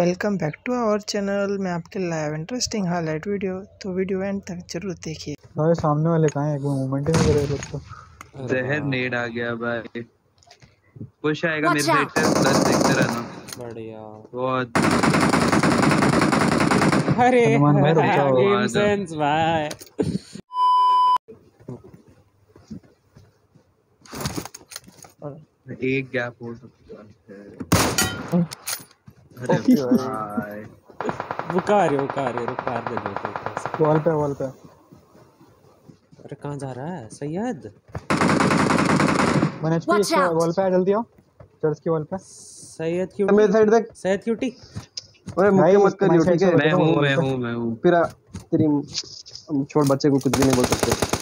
Welcome back to our channel में आपके live interesting highlight video तो वीडियो एंड तक ज़रूर देखिए। भाई सामने वाले कहाँ हैं? कोई मूवमेंट ही नहीं कर रहे लोग तो। जहर नेड आ गया भाई। पुश आएगा मेरे साइड से प्लस देखते रहना। बढ़िया। बहुत। अरे गेम सेंस भाई। एक गैप हो सकता है। अरे भाई रुका रहे रुका रहे रुका दे दो वॉल पे वॉल पे अरे कहाँ जा रहा है सैयद वन एचपी! वॉल पे जल्दी आओ चर्च की वॉल पे सैयद क्यों मेरे साइड देख सैयद क्यूटी ओए मुक्के भाई, मत करियो तुम्हारी ठीक है मैं हूँ मैं। हूँ मैं हूँ फिर तेरी हम छोड़ बच्चे को कुछ भी नहीं बोल सकते